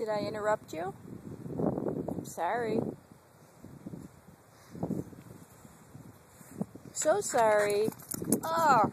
Did I interrupt you? I'm Sorry. So sorry. Oh.